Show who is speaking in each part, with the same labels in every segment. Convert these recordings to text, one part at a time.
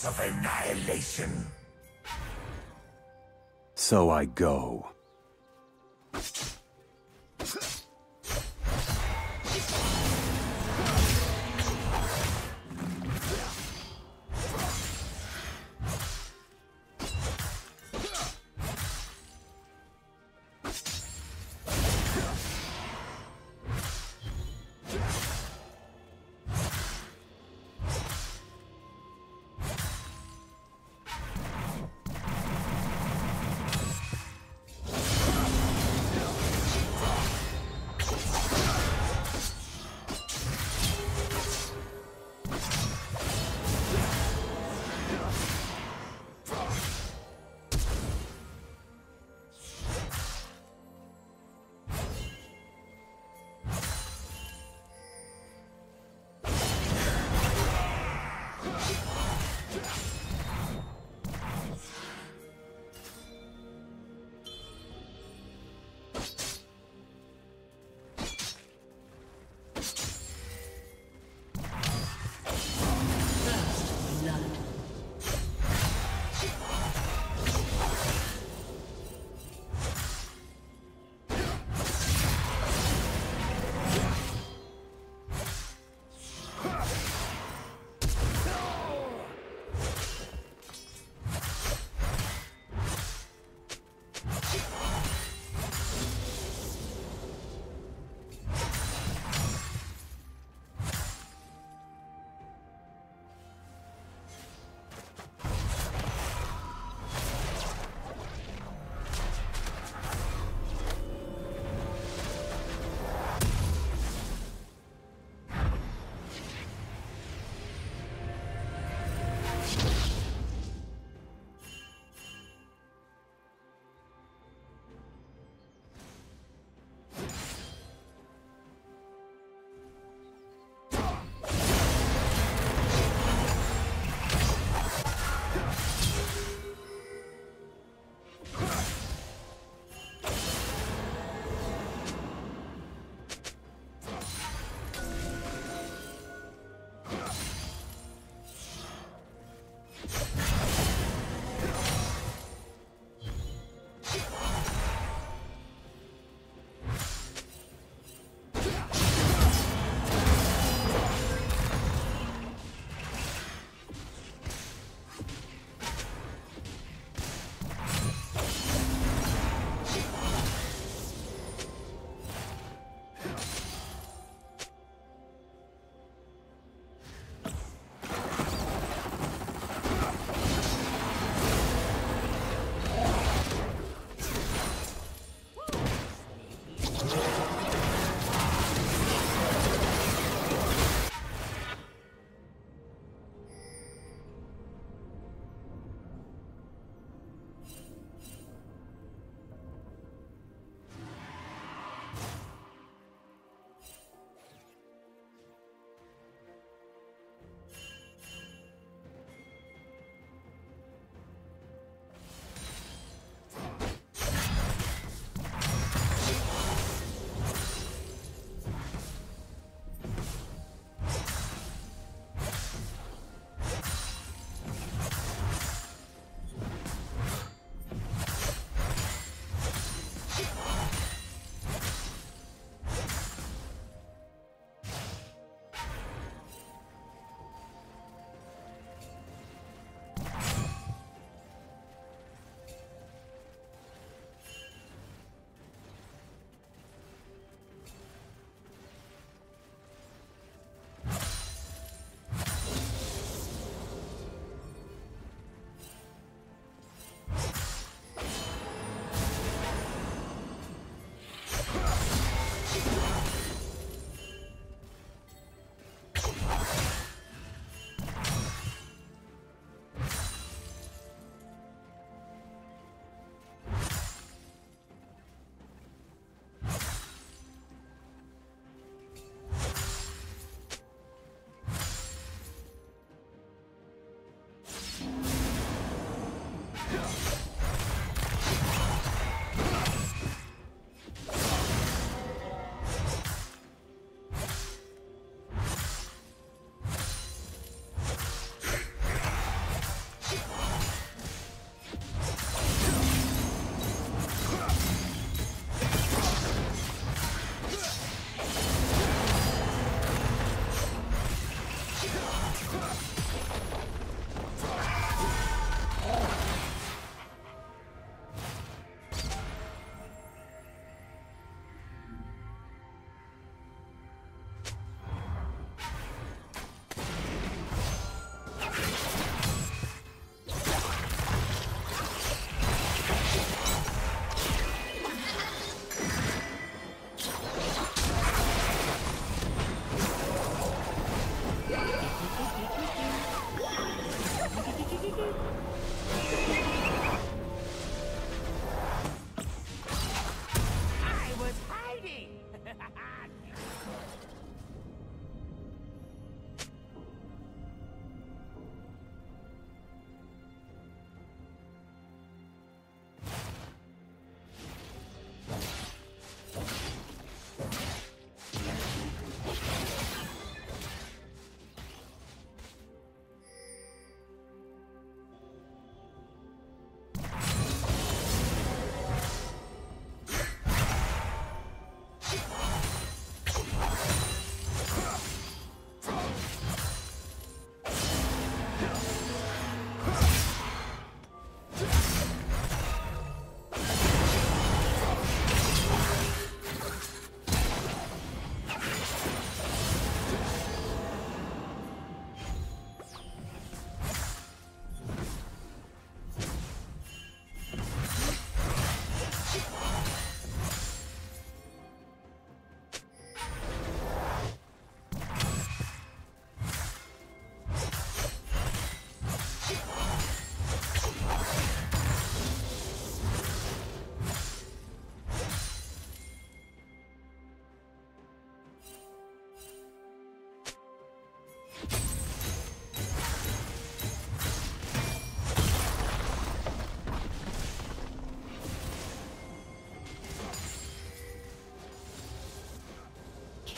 Speaker 1: depths of annihilation.
Speaker 2: So I go.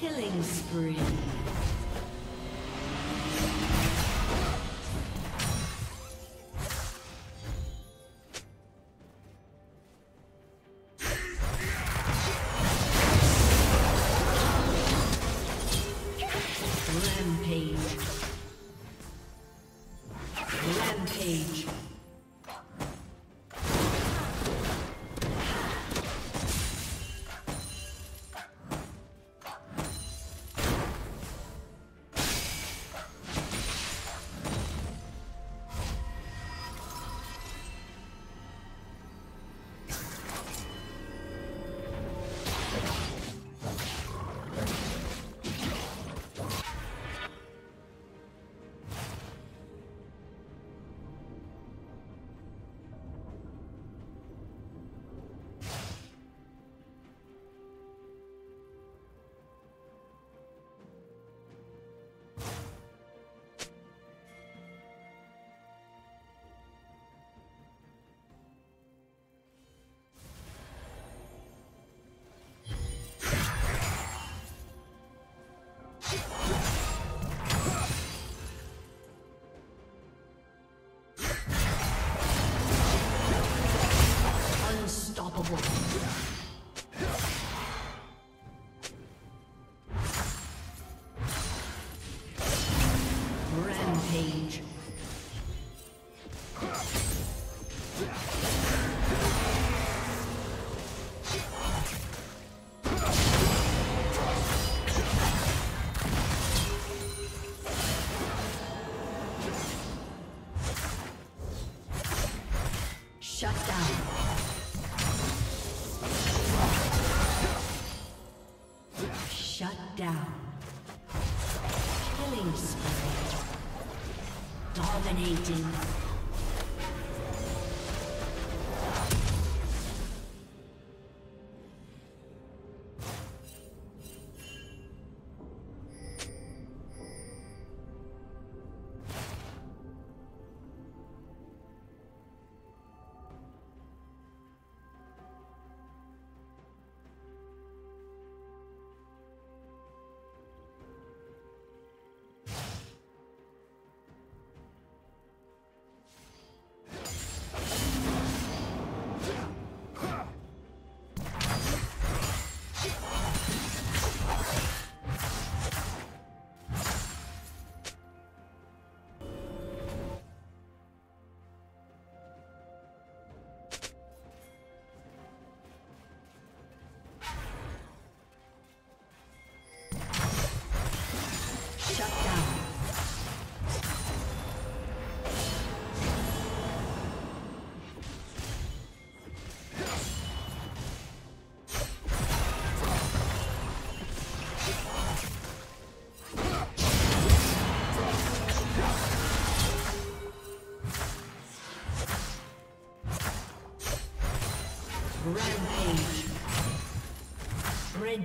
Speaker 3: Killing spree. Dominating.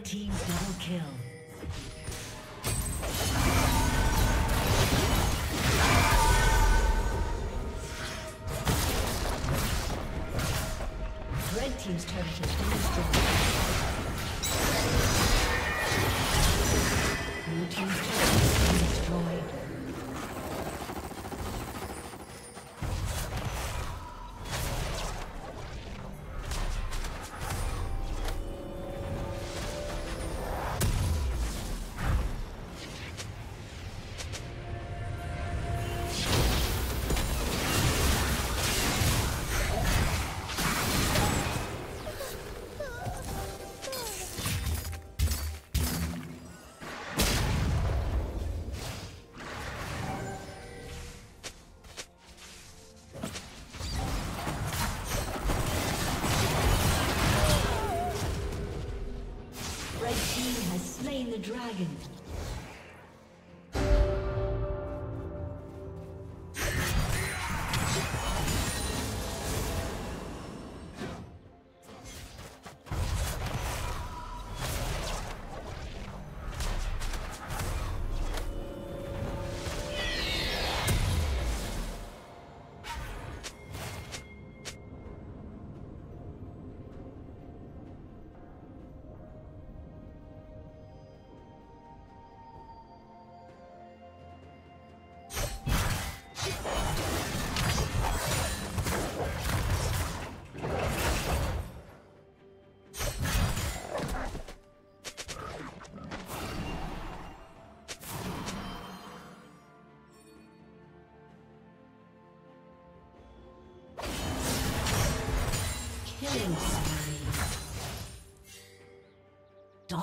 Speaker 3: Team double kill.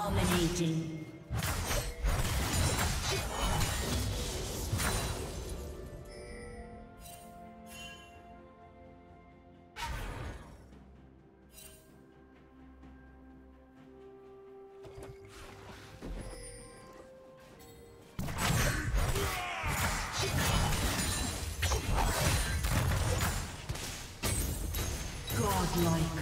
Speaker 3: Dominating. Godlike.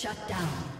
Speaker 3: Shut down.